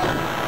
Bye.